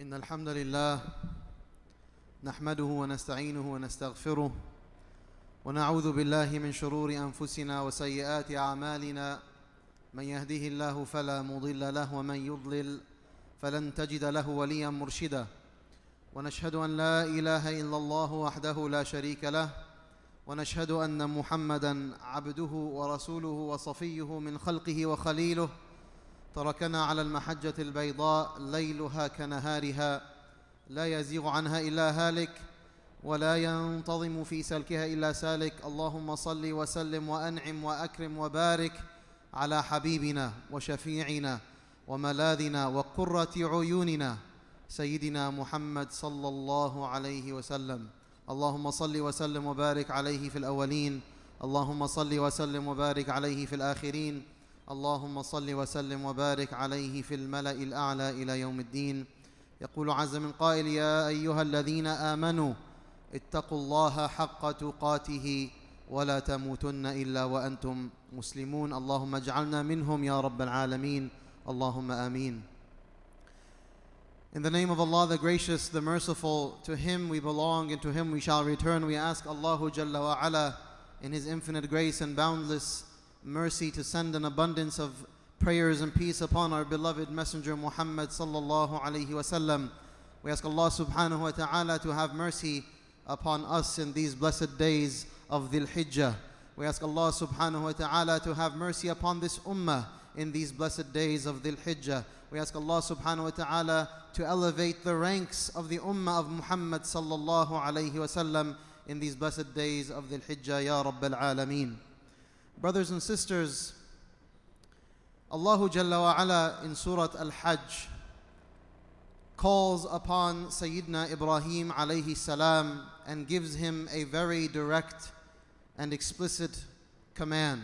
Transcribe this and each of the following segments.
إن الحمد لله نحمده ونستعينه ونستغفره ونعوذ بالله من شرور أنفسنا وسيئات أعمالنا. من يهده الله فلا مضل له ومن يضلل فلن تجد له وليا مرشدا. ونشهد أن لا إله إلا الله وحده لا شريك له. ونشهد أن محمدا عبده ورسوله وصفيه من خلقه وخليله. تركنا على المحجة البيضاء ليلها كنهارها لا يزيغ عنها إلا هالك ولا ينتظم في سلكها إلا سالك. اللهم صل وسلم وأنعم وأكرم وبارك على حبيبنا وشفيعنا وملاذنا وقرة عيوننا سيدنا محمد صلى الله عليه وسلم. اللهم صل وسلم وبارك عليه في الأولين. اللهم صل وسلم وبارك عليه في الآخرين. اللهم صل وسلم وبارك عليه في الملأ الأعلى إلى يوم الدين. يقول عز من قائل يا أيها الذين آمنوا اتقوا الله حق تقاته ولا تموتن إلا وأنتم مسلمون. اللهم اجعلنا منهم يا رب العالمين. اللهم آمين. In the name of Allah, the gracious, the merciful, to Him we belong and to Him we shall return. We ask Allahu Jalla wa ala in His infinite grace and boundless mercy to send an abundance of prayers and peace upon our beloved Messenger Muhammad sallallahu alaihi wasallam. We ask Allah subhanahu wa ta'ala to have mercy upon us in these blessed days of Dhul Hijjah. We ask Allah subhanahu wa ta'ala to have mercy upon this ummah in these blessed days of Dhul Hijjah. We ask Allah subhanahu wa ta'ala to elevate the ranks of the ummah of Muhammad sallallahu alayhi wasallam in these blessed days of Dhul Hijjah, Ya Rabbil Alameen. Brothers and sisters, Allahu Jalla wa ala in Surah Al-Hajj calls upon Sayyidina Ibrahim alayhi salam and gives him a very direct and explicit command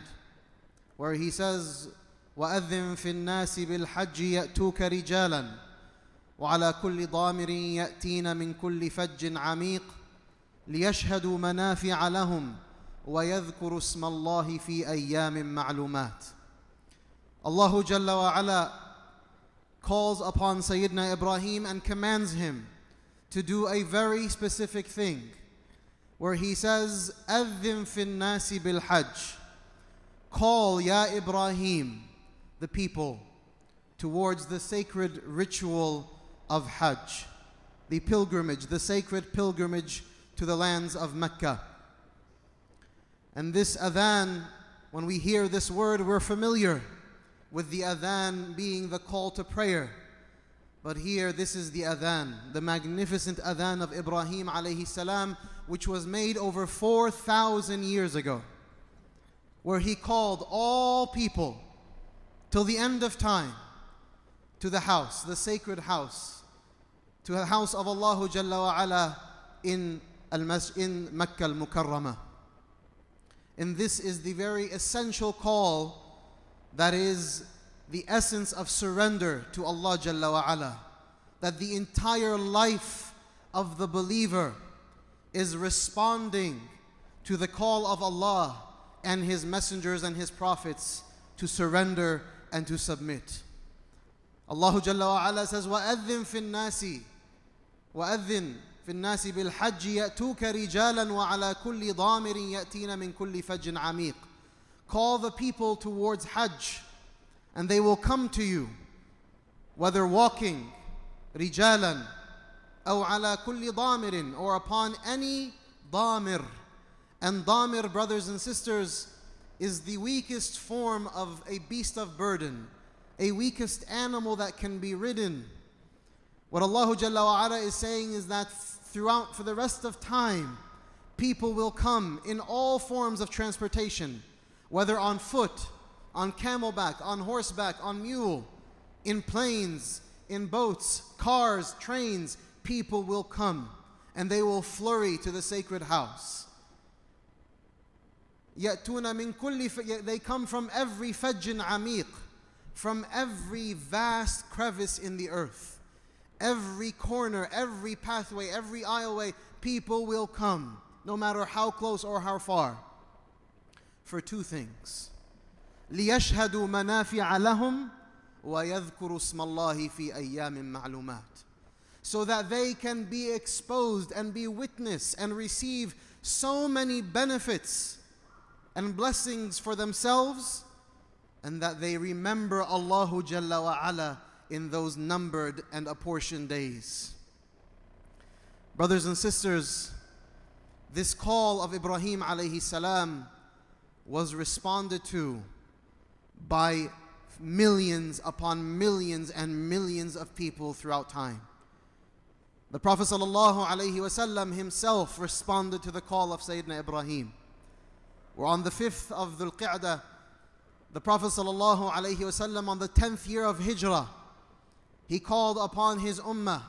where he says وأذن في الناس بالحج يأتوك رجالا وعلى كل ضامر يأتين من كل فج عميق ليشهدوا منافع لهم ويذكروا اسم الله في أيام معلومات Allah Jalla wa ala calls upon Sayyidina Ibrahim and commands him to do a very specific thing where he says أذن في الناس بالحج Call Ya Ibrahim the people towards the sacred ritual of Hajj, the pilgrimage, the sacred pilgrimage to the lands of Mecca. And this adhan, when we hear this word, we're familiar with the adhan being the call to prayer. But here, this is the adhan, the magnificent adhan of Ibrahim alayhi salam, which was made over 4,000 years ago, where he called all people till the end of time to the house, the sacred house, to the house of Allah Jalla wa ala in, in Mecca al-Mukarramah. And this is the very essential call that is the essence of surrender to Allah Jalla wa ala. That the entire life of the believer is responding to the call of Allah and His messengers and His prophets to surrender and to submit. Allah Jalla wa ala says, وَأَذِّن فِي النَّاسِ وَأَذِّن في الناس بالحج يأتوك رجالا وعلى كل ضامر يأتين من كل فج عميق Call the people towards Hajj and they will come to you whether walking رجالا أو على كل ضامر or upon any ضامر and ضامر brothers and sisters is the weakest form of a beast of burden, a weakest animal that can be ridden. What Allah Jalla wa ala is saying is that throughout, for the rest of time, people will come in all forms of transportation, whether on foot, on camelback, on horseback, on mule, in planes, in boats, cars, trains, people will come and they will flurry to the sacred house. يأتون من كل ف... they come from every فج عميق from every vast crevice in the earth every corner every pathway every aisleway people will come no matter how close or how far for two things ليشهدوا منافع لهم ويذكروا اسم الله في أيام معلومات so that they can be exposed and be witness and receive so many benefits and blessings for themselves and that they remember Allahu Jalla wa ala in those numbered and apportioned days. Brothers and sisters, this call of Ibrahim alayhi salam was responded to by millions upon millions and millions of people throughout time. The Prophet ﷺ himself responded to the call of Sayyidina Ibrahim. We're on the 5th of Dhul Qa'dah. The Prophet ﷺ on the 10th year of Hijrah, he called upon his ummah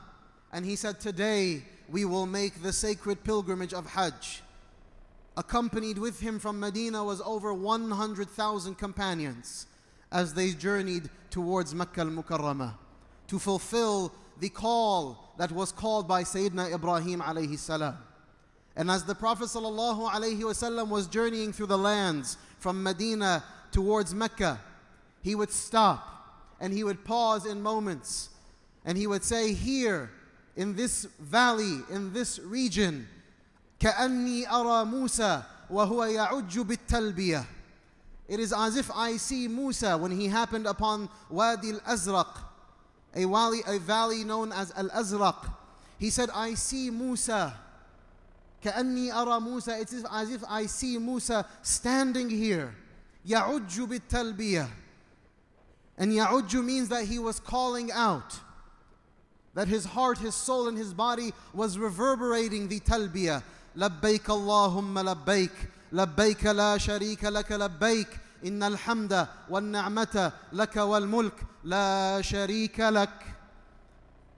and he said, Today we will make the sacred pilgrimage of Hajj. Accompanied with him from Medina was over 100,000 companions as they journeyed towards Mecca al Mukarramah to fulfill the call that was called by Sayyidina Ibrahim alayhi salam. And as the Prophet sallallahu alayhi wasallam was journeying through the lands from Medina towards Mecca, he would stop and he would pause in moments and he would say, Here in this valley, in this region, كأني أرى موسى وهو يعج بالتلبية it is as if I see Musa when he happened upon Wadi al-Azraq, a valley, a valley known as Al-Azraq. He said, I see Musa. كأني أرى Musa. It is as if I see Musa standing here. يعج بالتلبية. And يعج means that he was calling out. That his heart, his soul, and his body was reverberating the talbiyah. لبيك اللهم لبيك لبيك لا شريك لك لبيك إن الحمد والنعمة لك والملك لا شريك لك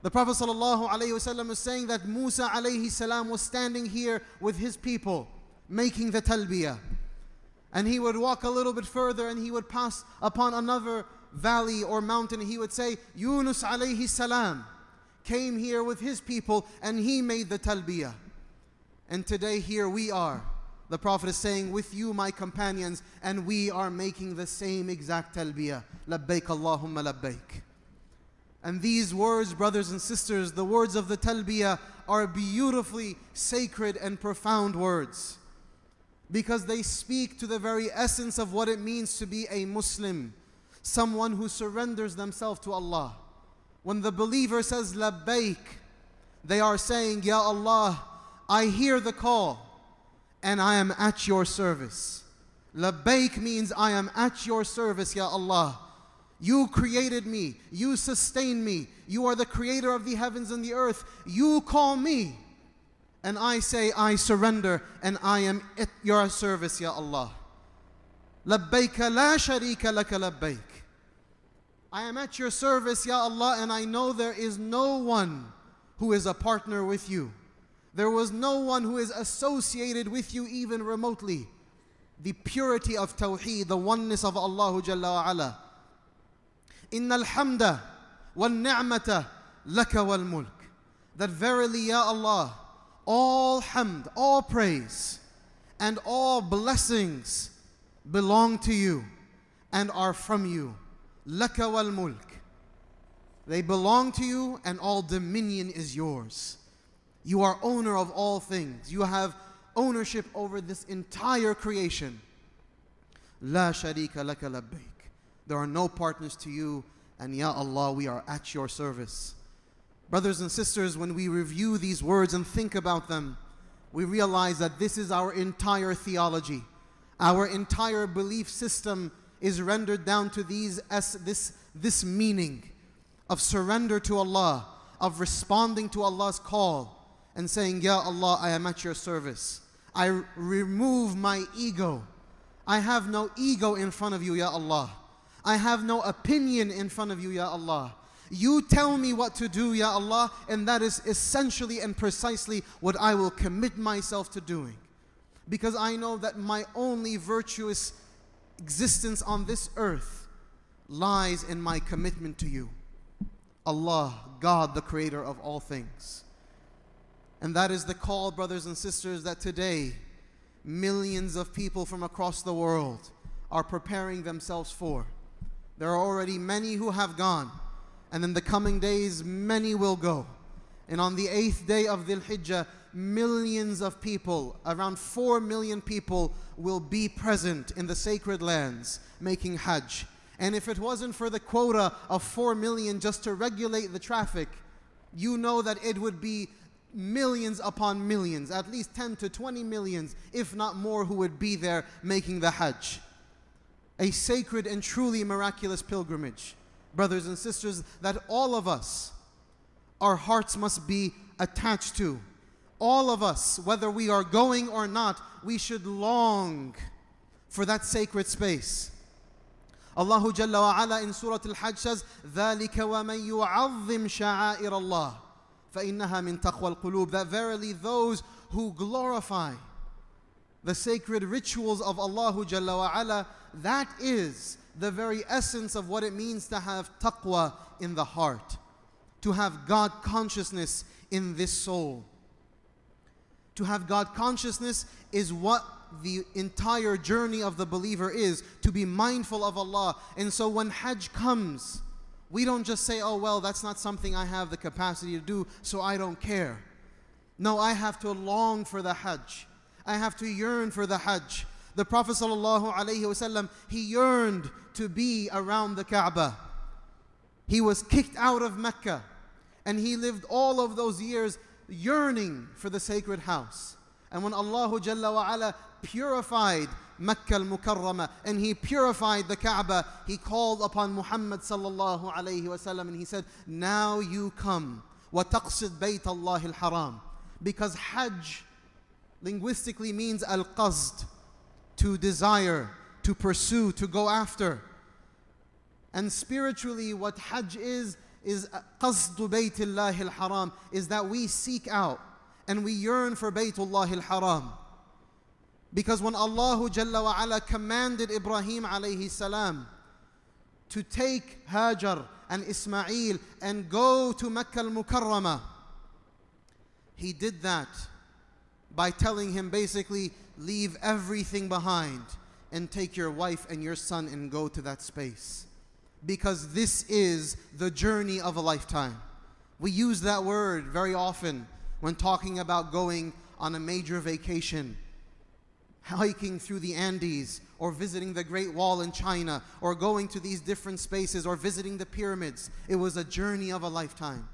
The Prophet ﷺ is saying that Musa alayhi salam was standing here with his people making the talbiyah. And he would walk a little bit further and he would pass upon another valley or mountain. He would say, Yunus alayhi salam came here with his people and he made the talbiyah. And today here we are the Prophet is saying, With you, my companions, and we are making the same exact talbiyah. Labbaik Allahumma labbaik. And these words, brothers and sisters, the words of the talbiyah are beautifully sacred and profound words because they speak to the very essence of what it means to be a Muslim, someone who surrenders themselves to Allah. When the believer says labbaik, they are saying, Ya Allah, I hear the call and I am at your service. Labbaik means I am at your service, Ya Allah. You created me, you sustain me, you are the creator of the heavens and the earth. You call me, and I say, I surrender, and I am at your service, Ya Allah. Labbaik la sharika laka labbaik. I am at your service, Ya Allah, and I know there is no one who is a partner with you. There was no one who is associated with you even remotely. The purity of Tawheed, the oneness of Allah Jalla wa ala. Inna alhamda wal ni'mata laka wal mulk. That verily, Ya Allah, all hamd, all praise, and all blessings belong to you and are from you. Wal mulk. They belong to you and all dominion is yours. You are owner of all things. You have ownership over this entire creation. La sharika laka labbaik. There are no partners to you, and Ya Allah, we are at your service. Brothers and sisters, when we review these words and think about them, we realize that this is our entire theology. Our entire belief system is rendered down to these as this, this meaning of surrender to Allah, of responding to Allah's call and saying, Ya Allah, I am at your service. I remove my ego. I have no ego in front of you, Ya Allah. I have no opinion in front of you, Ya Allah. You tell me what to do, Ya Allah, and that is essentially and precisely what I will commit myself to doing. Because I know that my only virtuous existence on this earth lies in my commitment to you. Allah, God, the creator of all things. And that is the call, brothers and sisters, that today millions of people from across the world are preparing themselves for. There are already many who have gone, and in the coming days, many will go. And on the eighth day of Dhul Hijjah, millions of people, around 4 million people, will be present in the sacred lands making Hajj. And if it wasn't for the quota of 4 million just to regulate the traffic, you know that it would be millions upon millions, at least 10 to 20 millions, if not more, who would be there making the Hajj. A sacred and truly miraculous pilgrimage, brothers and sisters, that all of us, our hearts must be attached to All of us, whether we are going or not, we should long for that sacred space. Allah Jalla wa ala in Surah Al-Hajj says, ذَلِكَ وَمَن يُعَظِّمْ شَعَائِرَ اللَّهِ فَإِنَّهَا مِن تَقْوَى الْقُلُوبِ That verily those who glorify the sacred rituals of Allah Jalla wa ala, that is the very essence of what it means to have taqwa in the heart, to have God consciousness in this soul. To have God consciousness is what the entire journey of the believer is to be mindful of Allah. And so when Hajj comes, we don't just say, oh, well, that's not something I have the capacity to do, so I don't care. No, I have to long for the Hajj. I have to yearn for the Hajj. The Prophet ﷺ, he yearned to be around the Kaaba. He was kicked out of Mecca and he lived all of those years yearning for the sacred house. And when Allah Jalla wa ala purified Mecca al-Mukarrama and he purified the Kaaba, he called upon Muhammad sallallahu alayhi wasallam and he said, "Now you come wa taqsid bayt Allah al-Haram." Because Hajj linguistically means al-qasd, to desire, to pursue, to go after. And spiritually what Hajj is is qasdu baytillahi al-haram, is that we seek out and we yearn for baytullah al-haram. Because when Allah Jalla wa ala commanded Ibrahim alayhi salam to take Hajar and Ismail and go to Mecca al-Mukarramah, he did that by telling him basically, leave everything behind and take your wife and your son and go to that space. Because this is the journey of a lifetime. We use that word very often when talking about going on a major vacation hiking through the Andes or visiting the Great Wall in China or going to these different spaces or visiting the pyramids. It was a journey of a lifetime.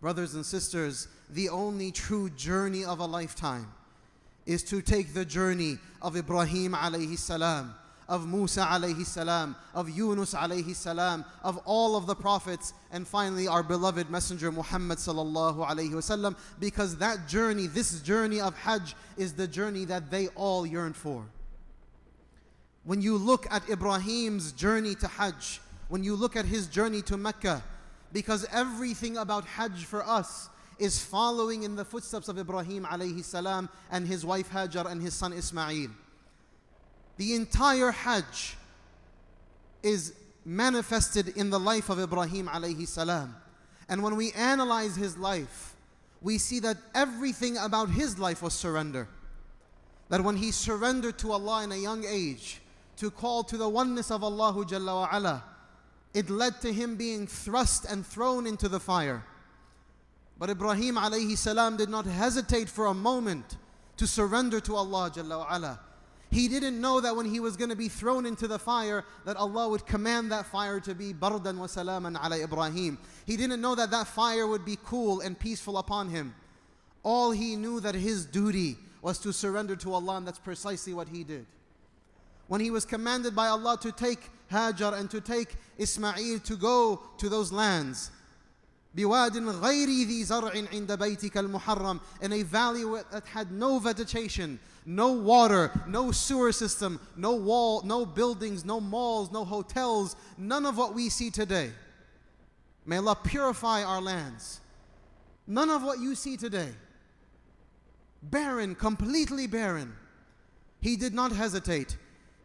Brothers and sisters, the only true journey of a lifetime is to take the journey of Ibrahim alayhi salam of Musa alayhi salam, of Yunus alayhi salam, of all of the prophets, and finally our beloved Messenger Muhammad sallallahu alayhi wasallam, because that journey, this journey of Hajj, is the journey that they all yearn for. When you look at Ibrahim's journey to Hajj, when you look at his journey to Mecca, because everything about Hajj for us is following in the footsteps of Ibrahim alayhi salam and his wife Hajar and his son Ismail. The entire Hajj is manifested in the life of Ibrahim alayhi salam. And when we analyze his life, we see that everything about his life was surrender. That when he surrendered to Allah in a young age to call to the oneness of Allah Jalla it led to him being thrust and thrown into the fire. But Ibrahim alayhi salam did not hesitate for a moment to surrender to Allah Jalla. He didn't know that when he was going to be thrown into the fire, that Allah would command that fire to be bardan wa salaman ala Ibrahim. He didn't know that that fire would be cool and peaceful upon him. All he knew that his duty was to surrender to Allah, and that's precisely what he did. When he was commanded by Allah to take Hajar and to take Ismail to go to those lands, بواد غير ذي زرع عند بيتك المحرم in a valley that had no vegetation no water, no sewer system, no wall, no buildings, no malls, no hotels, none of what we see today. May Allah purify our lands. None of what you see today. Barren, completely barren. He did not hesitate.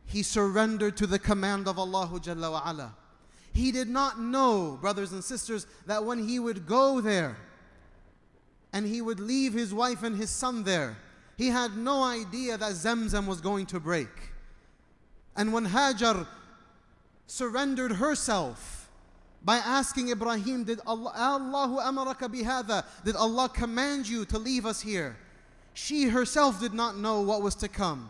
He surrendered to the command of Allah Jalla wa ala. He did not know, brothers and sisters, that when he would go there and he would leave his wife and his son there, he had no idea that Zamzam was going to break. And when Hajar surrendered herself by asking Ibrahim, Did Allah, bihada? Did Allah command you to leave us here? She herself did not know what was to come,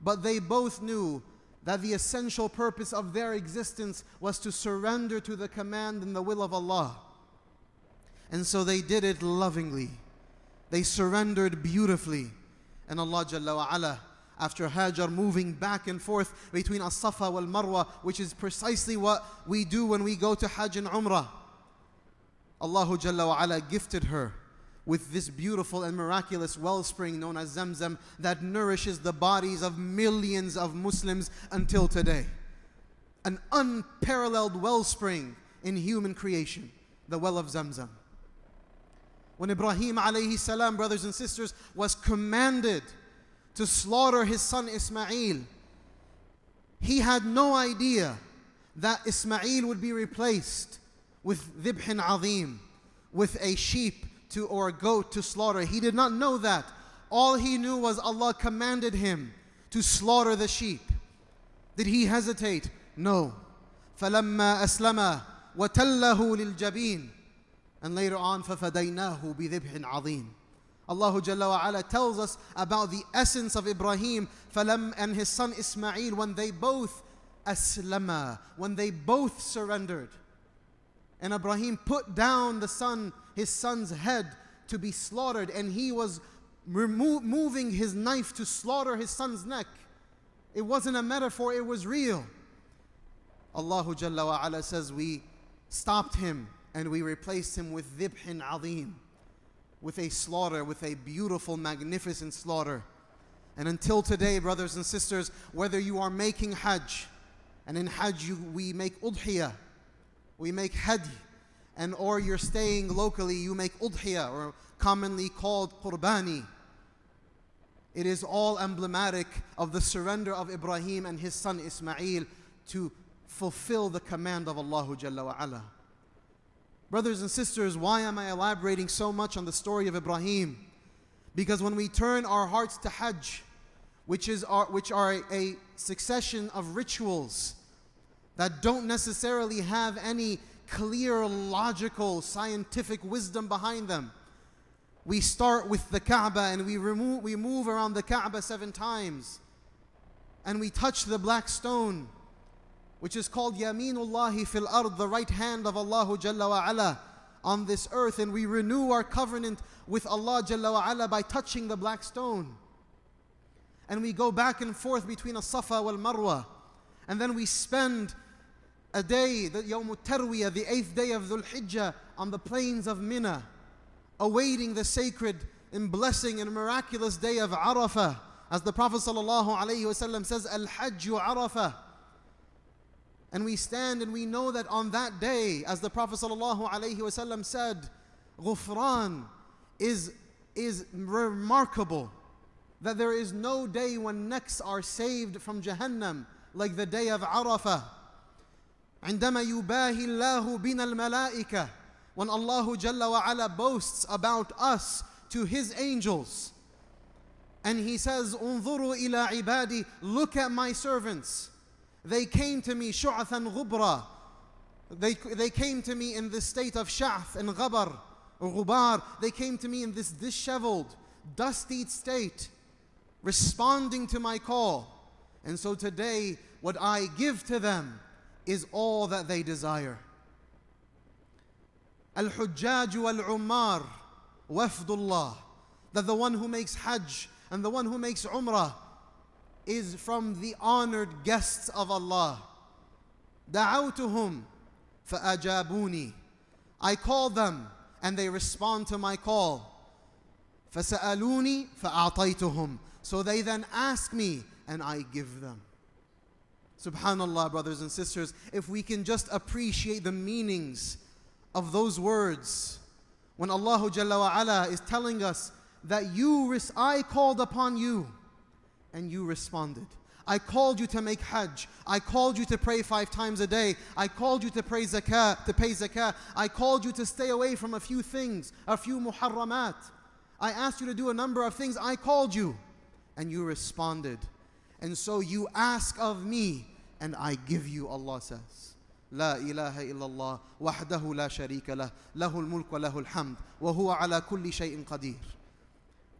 but they both knew that the essential purpose of their existence was to surrender to the command and the will of Allah. And so they did it lovingly. They surrendered beautifully. And Allah Jalla wa ala, after Hajar moving back and forth between As-Safa wal Marwa, which is precisely what we do when we go to Hajj and Umrah. Allah Jalla wa ala gifted her with this beautiful and miraculous wellspring known as Zamzam that nourishes the bodies of millions of Muslims until today. An unparalleled wellspring in human creation, the well of Zamzam. When Ibrahim alayhi salam, brothers and sisters, was commanded to slaughter his son Ismail, he had no idea that Ismail would be replaced with dhibhin azim, with a sheep to or a goat to slaughter. He did not know that. All he knew was Allah commanded him to slaughter the sheep. Did he hesitate? No. فلما أسلم وتله للجبين and later on ففديناه بذبح عظيم Allah Jalla wa ala tells us about the essence of Ibrahim فلم, and his son Ismail when they both aslama, when they both surrendered. And Ibrahim put down the son, his son's head to be slaughtered, and he was remo- moving his knife to slaughter his son's neck. It wasn't a metaphor, it was real. Allah Jalla wa ala says, We stopped him and we replaced him with dhibhin azim, with a slaughter, with a beautiful, magnificent slaughter. And until today, brothers and sisters, whether you are making Hajj, and in Hajj you, we make udhiyah, we make hadi, and or you're staying locally, you make udhiyah, or commonly called qurbani. It is all emblematic of the surrender of Ibrahim and his son Ismail to fulfill the command of Allah Jalla wa ala. Brothers and sisters, why am I elaborating so much on the story of Ibrahim? Because when we turn our hearts to Hajj, which, is our, which are a, a succession of rituals that don't necessarily have any clear, logical, scientific wisdom behind them, we start with the Kaaba and we, remove, we move around the Kaaba seven times. And we touch the black stone, which is called Yaminullahi fil ard, the right hand of Allah Jalla wa ala on this earth. And we renew our covenant with Allah Jalla wa ala by touching the black stone. And we go back and forth between As-Safa wal Marwa. And then we spend a day, the Yawm Tarwiyah, the eighth day of Dhul Hijjah, on the plains of Mina awaiting the sacred and blessing and miraculous day of Arafah. As the Prophet ﷺ says, Al Hajju Arafah. And we stand and we know that on that day, as the Prophet ﷺ said, Ghufran is, is remarkable. That there is no day when necks are saved from Jahannam like the day of Arafah. عندما يباهي الله بنا الملائكة when Allah Jalla wa ala boasts about us to His angels. And He says, Unzuru ila ibadi, look at my servants. they came to me shu'athan ghubra. They, they came to me in this state of sha'th and ghabar or ghubar. They came to me in this disheveled, dusty state, responding to my call. And so today, what I give to them is all that they desire. Al-Hujjaj wal-Ummar, wafdullah. That the one who makes Hajj and the one who makes Umrah is from the honored guests of Allah. دعوتهم فأجابوني. I call them and they respond to my call. فسألوني فأعطيتهم. So they then ask me and I give them. Subhanallah, brothers and sisters, if we can just appreciate the meanings of those words when Allah Jalla wa ala is telling us that you res- I called upon you and you responded. I called you to make Hajj. I called you to pray five times a day. I called you to pray zakah, to pay zakah. I called you to stay away from a few things, a few muharramat. I asked you to do a number of things. I called you, and you responded. And so you ask of me, and I give you. Allah says. لا إله إلا الله وحده لا شريك له له الملك وله الحمد وهو على كل شيء قدير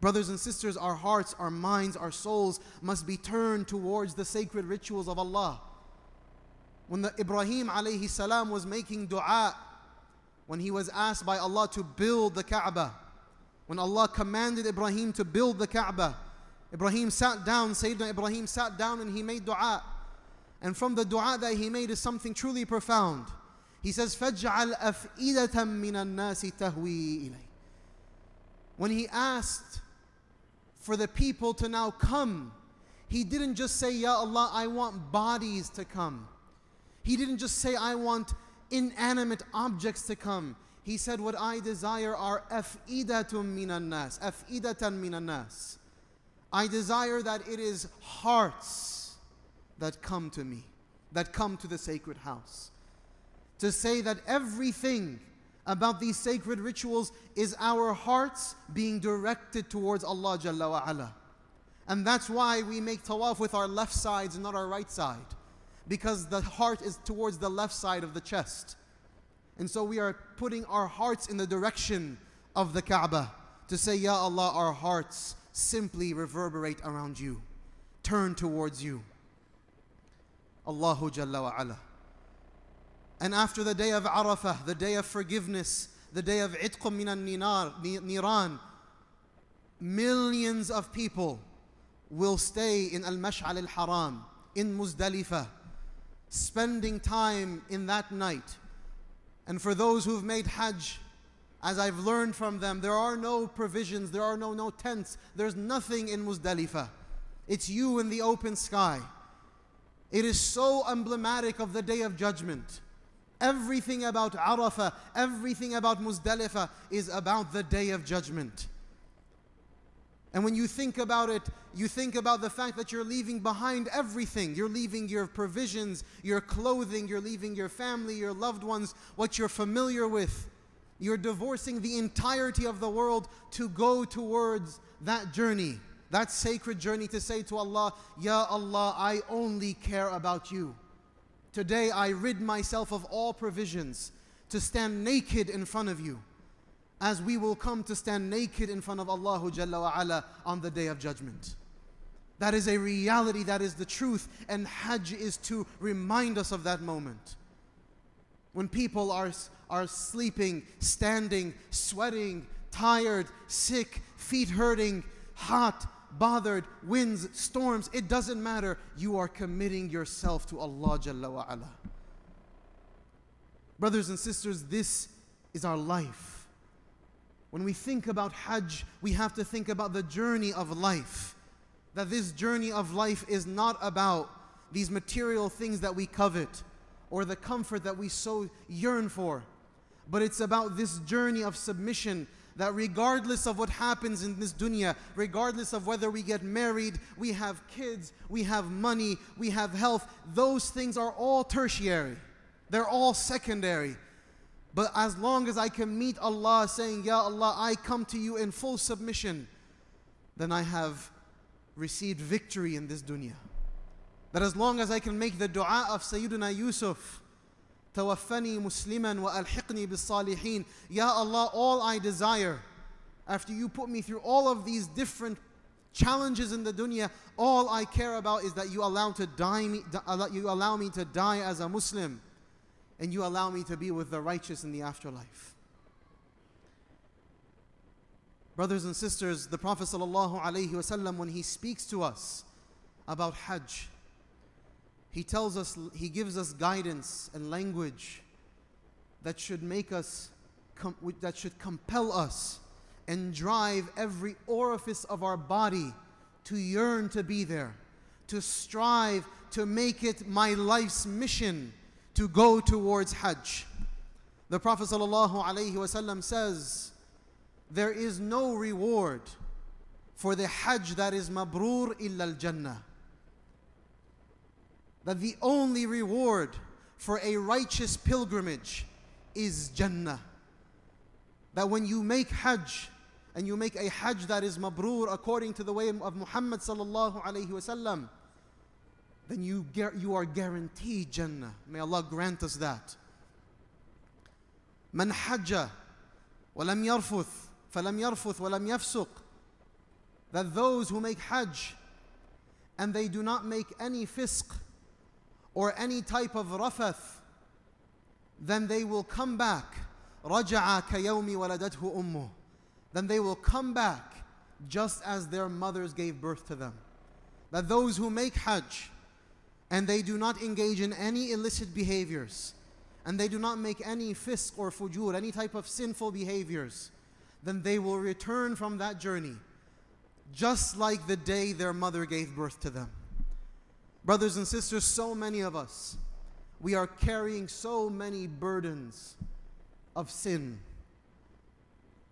Brothers and sisters, our hearts, our minds, our souls must be turned towards the sacred rituals of Allah. When the Ibrahim alayhi salam was making dua, when he was asked by Allah to build the Kaaba, when Allah commanded Ibrahim to build the Kaaba, Ibrahim sat down, Sayyidina Ibrahim sat down and he made dua. And from the dua that he made is something truly profound. He says, فَاجْعَلْ أَفْئِدَةً مِّنَ النَّاسِ تَهْوِي إِلَيْهِ When he asked for the people to now come. He didn't just say, Ya Allah, I want bodies to come. He didn't just say, I want inanimate objects to come. He said, What I desire are afidatun minan nas, afidatan minan nas. I desire that it is hearts that come to me, that come to the sacred house. To say that everything about these sacred rituals is our hearts being directed towards Allah Jalla wa. And that's why we make tawaf with our left sides and not our right side. Because the heart is towards the left side of the chest. And so we are putting our hearts in the direction of the Kaaba to say, Ya Allah, our hearts simply reverberate around you, turn towards you. Allahu Jalla wa. And after the day of Arafah, the day of forgiveness, the day of Itqum min niran, millions of people will stay in Al Mash'ar al Haram, in Muzdalifah, spending time in that night. And for those who've made Hajj, as I've learned from them, there are no provisions, there are no, no tents, there's nothing in Muzdalifah. It's you in the open sky. It is so emblematic of the day of judgment. Everything about Arafah, everything about Muzdalifah is about the day of judgment. And when you think about it, you think about the fact that you're leaving behind everything. You're leaving your provisions, your clothing, you're leaving your family, your loved ones, what you're familiar with. You're divorcing the entirety of the world to go towards that journey that sacred journey to say to Allah, Ya Allah, I only care about you. Today I rid myself of all provisions to stand naked in front of you, as we will come to stand naked in front of Allah Jalla wa ala on the day of judgment. That is a reality, that is the truth, and Hajj is to remind us of that moment. When people are, are sleeping, standing, sweating, tired, sick, feet hurting, hot, bothered, winds, storms, it doesn't matter. You are committing yourself to Allah Jalla. Brothers and sisters, this is our life. When we think about Hajj, we have to think about the journey of life. That this journey of life is not about these material things that we covet or the comfort that we so yearn for, but it's about this journey of submission that regardless of what happens in this dunya, regardless of whether we get married, we have kids, we have money, we have health, those things are all tertiary. They're all secondary. But as long as I can meet Allah saying, Ya Allah, I come to you in full submission, then I have received victory in this dunya. That as long as I can make the dua of Sayyidina Yusuf, Tawaffani Musliman wa alhiqni bi salihin. Ya Allah, all I desire, after you put me through all of these different challenges in the dunya, all I care about is that you allow, to die me, uh, you allow me to die as a Muslim and you allow me to be with the righteous in the afterlife. Brothers and sisters, the Prophet ﷺ, when he speaks to us about Hajj, he tells us, He gives us guidance and language that should make us, com- that should compel us and drive every orifice of our body to yearn to be there, to strive to make it my life's mission to go towards Hajj. The Prophet ﷺ says, There is no reward for the Hajj that is mabrur illa al Jannah that the only reward for a righteous pilgrimage is Jannah. That when you make Hajj and you make a Hajj that is mabrur according to the way of Muhammad sallallahu alayhi wasallam, then you, you are guaranteed Jannah. May Allah grant us that. من حج ولم يرفث فلم يرفث ولم يفسق that those who make hajj and they do not make any fisq or any type of rafath then they will come back رجع كيوم ولدته أمه then they will come back just as their mothers gave birth to them that those who make hajj and they do not engage in any illicit behaviors and they do not make any fisq or fujur, any type of sinful behaviors, then they will return from that journey just like the day their mother gave birth to them. Brothers and sisters, so many of us, we are carrying so many burdens of sin,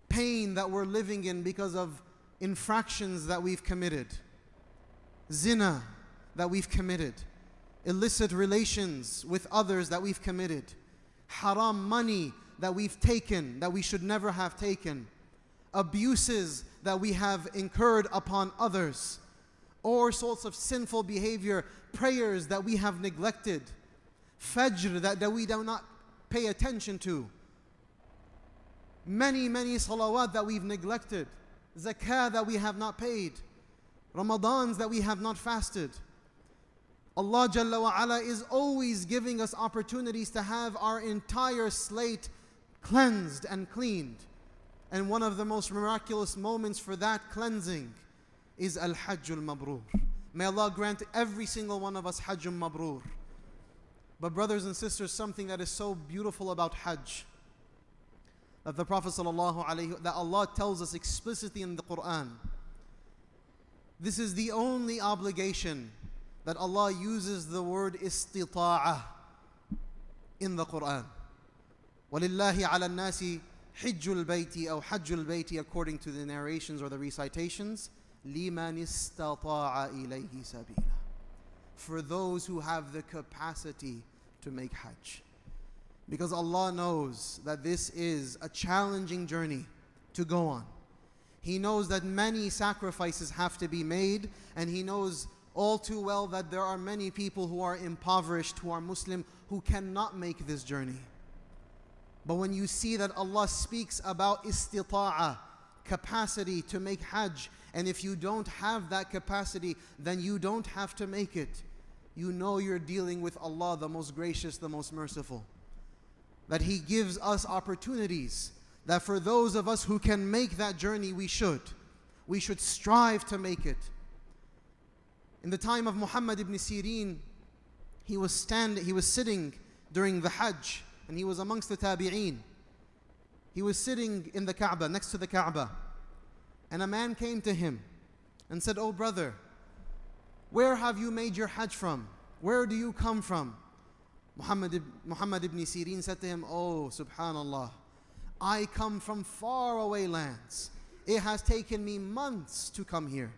pain that we're living in because of infractions that we've committed, zina that we've committed, illicit relations with others that we've committed haram money that we've taken that we should never have taken, abuses that we have incurred upon others, all sorts of sinful behavior, prayers that we have neglected, fajr that, that we do not pay attention to, many, many salawat that we've neglected, zakah that we have not paid, Ramadans that we have not fasted. Allah Jalla wa ala is always giving us opportunities to have our entire slate cleansed and cleaned. And one of the most miraculous moments for that cleansing is Al Hajjul Mabrur. May Allah grant every single one of us Hajjul Mabrur. But, brothers and sisters, something that is so beautiful about Hajj that the Prophet ﷺ, that Allah tells us explicitly in the Quran. This is the only obligation that Allah uses the word istita'ah in the Quran. وَلِلَّهِ عَلَى النَّاسِ حِجُّ الْبَيْتِ أو حَجُّ الْبَيْتِ according to the narrations or the recitations لِمَنِ اسْتَطَاعَ إِلَيْهِ سَبِيلًا For those who have the capacity to make Hajj. Because Allah knows that this is a challenging journey to go on. He knows that many sacrifices have to be made, and He knows all too well that there are many people who are impoverished, who are Muslim, who cannot make this journey. But when you see that Allah speaks about istita'ah, capacity to make Hajj, and if you don't have that capacity, then you don't have to make it. You know you're dealing with Allah, the most gracious, the most merciful. That He gives us opportunities, that for those of us who can make that journey, we should. We should strive to make it. In the time of Muhammad ibn Sirin, he was standing, he was sitting during the Hajj, and he was amongst the Tabi'een. He was sitting in the Kaaba, next to the Kaaba, and a man came to him and said, Oh brother, where have you made your Hajj from? Where do you come from? Muhammad, Muhammad ibn Sirin said to him, Oh, subhanallah, I come from far away lands. It has taken me months to come here.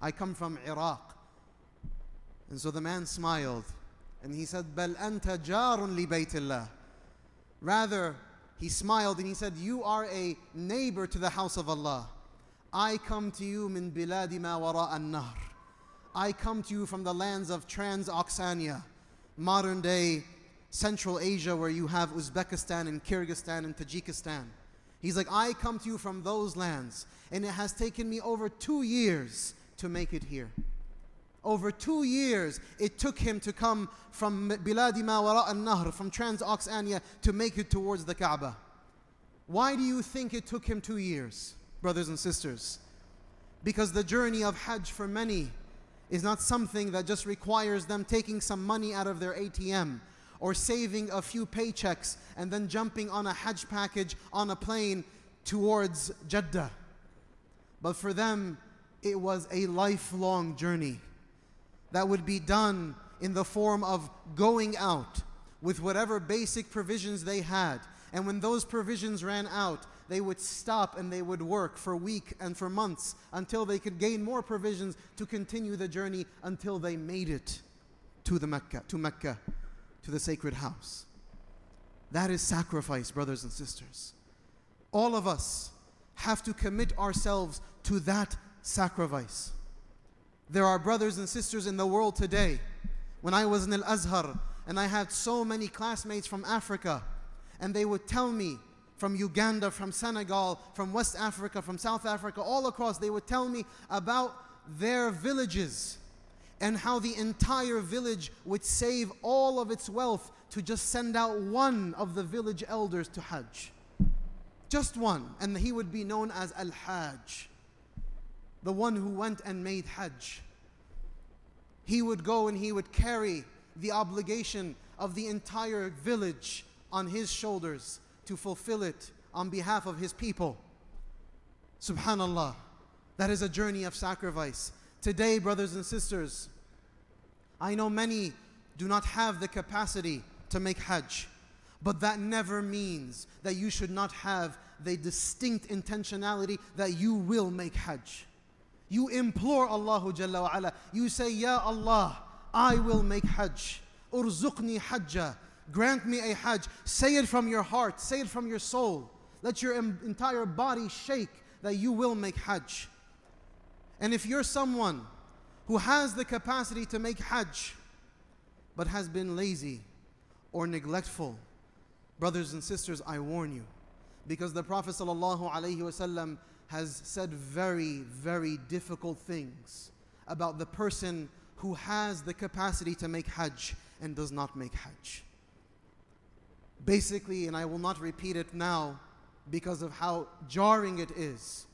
I come from Iraq. And so the man smiled and he said, Bal anta jarun li baytillah. Rather, he smiled and he said, You are a neighbor to the house of Allah. I come to you min biladi ma wara an-nahr. I come to you from the lands of Transoxania, modern day Central Asia, where you have Uzbekistan and Kyrgyzstan and Tajikistan. He's like, I come to you from those lands, and it has taken me over two years to make it here. Over two years, it took him to come from Biladi Ma Wara al-Nahr, from Transoxania, to make it towards the Kaaba. Why do you think it took him two years, brothers and sisters? Because the journey of Hajj for many is not something that just requires them taking some money out of their ATM or saving a few paychecks and then jumping on a Hajj package on a plane towards Jeddah. But for them, it was a lifelong journey that would be done in the form of going out with whatever basic provisions they had. And when those provisions ran out, they would stop and they would work for weeks and for months until they could gain more provisions to continue the journey until they made it to the Mecca, to Mecca, to the sacred house. That is sacrifice, brothers and sisters. All of us have to commit ourselves to that sacrifice. There are brothers and sisters in the world today. when I was in Al Azhar and I had so many classmates from Africa, and they would tell me from Uganda, from Senegal, from West Africa, from South Africa, all across, they would tell me about their villages and how the entire village would save all of its wealth to just send out one of the village elders to Hajj. Just one. And he would be known as Al Hajj, the one who went and made Hajj. He would go and he would carry the obligation of the entire village on his shoulders to fulfill it on behalf of his people. Subhanallah. That is a journey of sacrifice. Today, brothers and sisters, I know many do not have the capacity to make Hajj, but that never means that you should not have the distinct intentionality that you will make Hajj. You implore Allah Jalla wa ala. You say, Ya Allah, I will make Hajj. Urzuqni Hajja. Grant me a Hajj. Say it from your heart, say it from your soul. Let your entire body shake that you will make Hajj. And if you're someone who has the capacity to make Hajj but has been lazy or neglectful, brothers and sisters, I warn you. Because the Prophet ﷺ has said very, very difficult things about the person who has the capacity to make Hajj and does not make Hajj. Basically, and I will not repeat it now because of how jarring it is,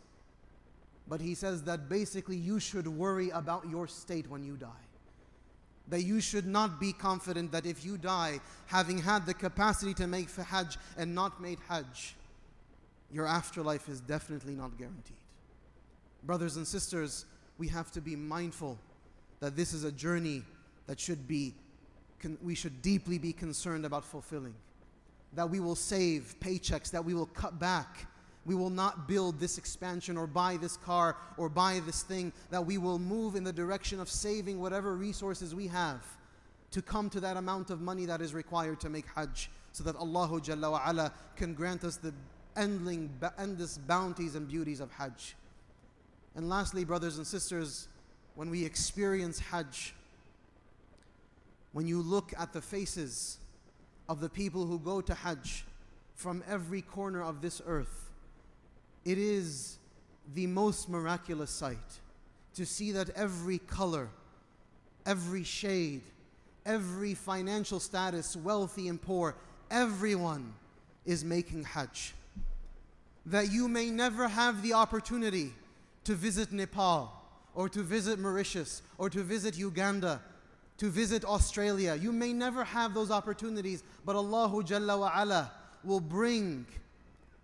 but he says that basically you should worry about your state when you die. That you should not be confident that if you die, having had the capacity to make Hajj and not made Hajj, your afterlife is definitely not guaranteed. Brothers and sisters, we have to be mindful that this is a journey that should be, we should deeply be concerned about fulfilling. That we will save paychecks, that we will cut back. We will not build this expansion or buy this car or buy this thing, that we will move in the direction of saving whatever resources we have to come to that amount of money that is required to make Hajj so that Allah can grant us the endless bounties and beauties of Hajj. And lastly, brothers and sisters, when we experience Hajj, when you look at the faces of the people who go to Hajj from every corner of this earth, it is the most miraculous sight to see that every color, every shade, every financial status, wealthy and poor, everyone is making Hajj. That you may never have the opportunity to visit Nepal or to visit Mauritius or to visit Uganda, to visit Australia. You may never have those opportunities, but Allahu Jalla wa ala will bring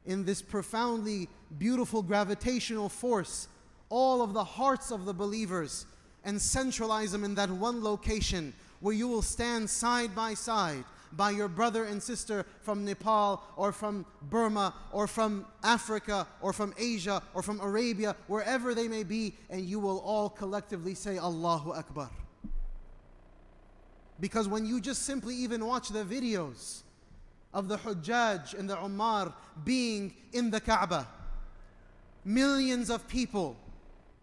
in this profoundly beautiful gravitational force all of the hearts of the believers and centralize them in that one location where you will stand side by side by your brother and sister from Nepal or from Burma or from Africa or from Asia or from Arabia, wherever they may be, and you will all collectively say Allahu Akbar. Because when you just simply even watch the videos of the Hujjaj and the Umar being in the Kaaba, millions of people,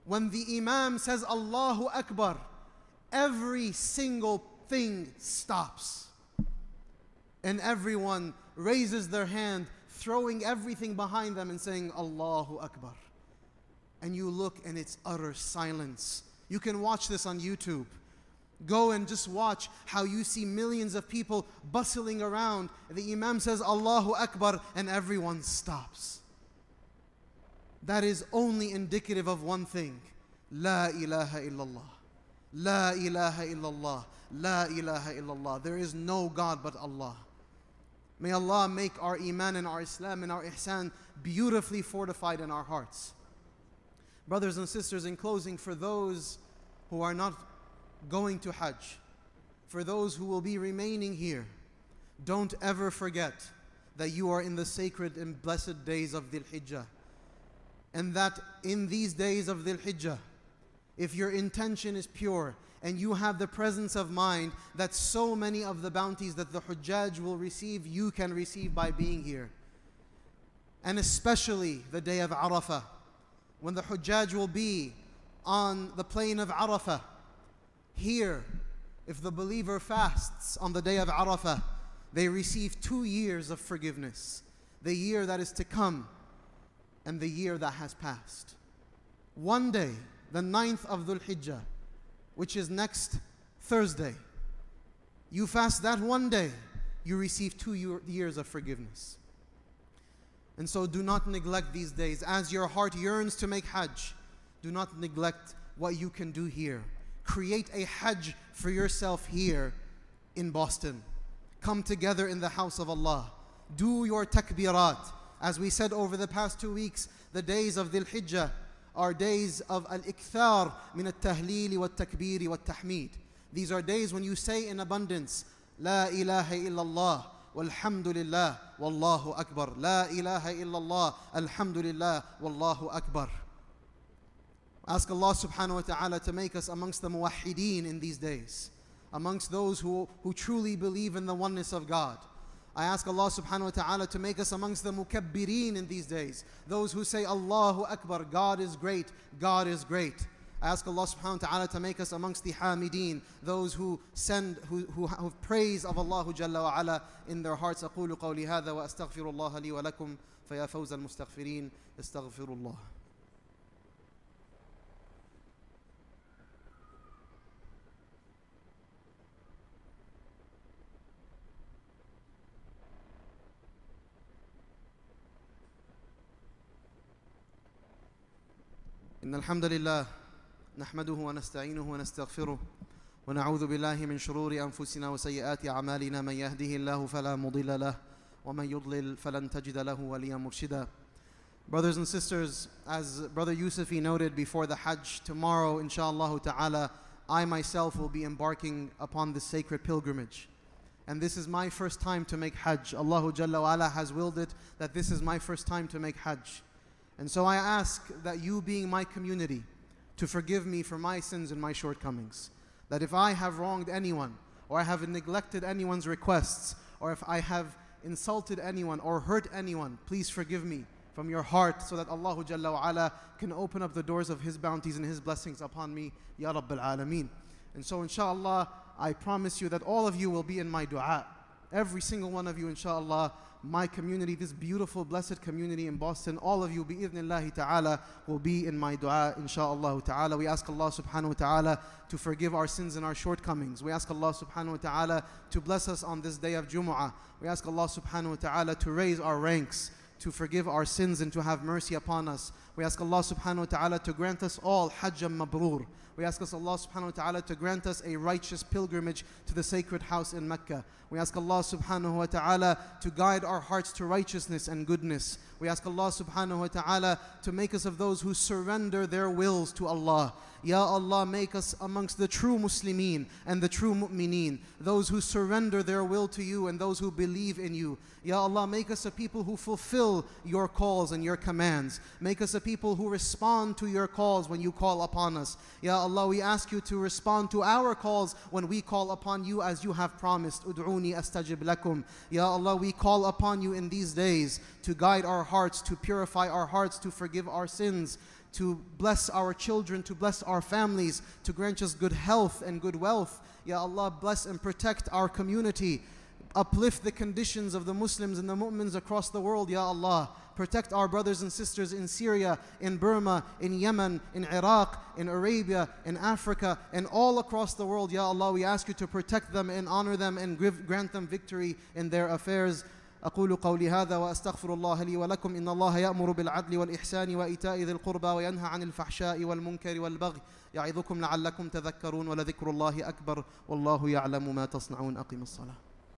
when the Imam says Allahu Akbar, every single thing stops and everyone raises their hand, throwing everything behind them and saying, Allahu Akbar. And you look and it's utter silence. You can watch this on YouTube. Go and just watch how you see millions of people bustling around. The Imam says, Allahu Akbar, and everyone stops. That is only indicative of one thing La ilaha illallah. La ilaha illallah. La ilaha illallah. There is no God but Allah. May Allah make our Iman and our Islam and our Ihsan beautifully fortified in our hearts. Brothers and sisters, in closing, for those who are not going to Hajj, for those who will be remaining here, don't ever forget that you are in the sacred and blessed days of Dhul Hijjah. And that in these days of Dhul Hijjah, if your intention is pure and you have the presence of mind that so many of the bounties that the Hujjaj will receive, you can receive by being here. And especially the day of Arafah, when the Hujjaj will be on the plain of Arafah, here If the believer fasts on the day of Arafah, they receive two years of forgiveness the year that is to come and the year that has passed. One day, the ninth of Dhul Hijjah, which is next Thursday, you fast that one day, you receive two years of forgiveness. And so do not neglect these days. As your heart yearns to make Hajj, do not neglect what you can do here. Create a Hajj for yourself here in Boston. Come together in the house of Allah. Do your takbirat. As we said over the past two weeks, the days of Dhul Hijjah are days of al-ikthar min al-tahleel wa-takbir wa tahmid. These are days when you say in abundance, La ilaha illallah, walhamdulillah, wallahu akbar. La ilaha illallah, alhamdulillah, wallahu akbar. Ask Allah subhanahu wa ta'ala to make us amongst the muwahideen in these days, amongst those who, who truly believe in the oneness of God. I ask Allah subhanahu wa ta'ala to make us amongst the mukabbireen in these days, those who say Allahu Akbar, God is great, God is great. I ask Allah subhanahu wa ta'ala to make us amongst the hamideen, those who send, who, who have praise of Allah Jalla wa ala in their hearts. أقول قولي هذا وأستغفر الله لي ولكم فيا فوز المستغفرين استغفر الله. إن الحمد لله نحمده ونستعينه ونستغفره ونعوذ بالله من شرور أنفسنا وسيئات أعمالنا من يهده الله فلا مضل له ومن يضلل فلن تجد له وليا مرشدا Brothers and sisters, as Brother Yusufi noted before the Hajj, tomorrow, inshallah ta'ala, I myself will be embarking upon this sacred pilgrimage. And this is my first time to make Hajj. Allahu Jalla wa ala has willed it that this is my first time to make Hajj. And so I ask that you, being my community, to forgive me for my sins and my shortcomings. That if I have wronged anyone, or I have neglected anyone's requests, or if I have insulted anyone or hurt anyone, please forgive me from your heart so that Allah Jalla wa ala can open up the doors of His bounties and His blessings upon me, Ya Rabbil Alameen. And so, inshallah, I promise you that all of you will be in my dua. Every single one of you, inshallah, my community, this beautiful, blessed community in Boston, all of you, bi'idhnillahi ta'ala, will be in my dua, inshallah ta'ala. We ask Allah subhanahu wa ta'ala to forgive our sins and our shortcomings. We ask Allah subhanahu wa ta'ala to bless us on this day of Jumu'ah. We ask Allah subhanahu wa ta'ala to raise our ranks, to forgive our sins and to have mercy upon us. We ask Allah subhanahu wa ta'ala to grant us all hajjam mabrur. We ask us Allah subhanahu wa ta'ala to grant us a righteous pilgrimage to the sacred house in Mecca. We ask Allah subhanahu wa ta'ala to guide our hearts to righteousness and goodness. We ask Allah subhanahu wa ta'ala to make us of those who surrender their wills to Allah. Ya Allah, make us amongst the true Muslimin and the true mu'mineen, those who surrender their will to you and those who believe in you. Ya Allah, make us a people who fulfill your calls and your commands. Make us a people who respond to your calls when you call upon us. Ya Allah, we ask you to respond to our calls when we call upon you as you have promised. Ud'uni astajib lakum. Ya Allah, we call upon you in these days to guide our hearts, to purify our hearts, to forgive our sins to bless our children, to bless our families, to grant us good health and good wealth. Ya Allah, bless and protect our community. Uplift the conditions of the Muslims and the mu'mins across the world, Ya Allah. Protect our brothers and sisters in Syria, in Burma, in Yemen, in Iraq, in Arabia, in Africa, and all across the world, Ya Allah. We ask you to protect them and honor them and give, grant them victory in their affairs. أقول قولي هذا وأستغفر الله لي ولكم إن الله يأمر بالعدل والإحسان وإيتاء ذي القربى وينهى عن الفحشاء والمنكر والبغي يعظكم لعلكم تذكرون ولذكر الله أكبر والله يعلم ما تصنعون أقم الصلاة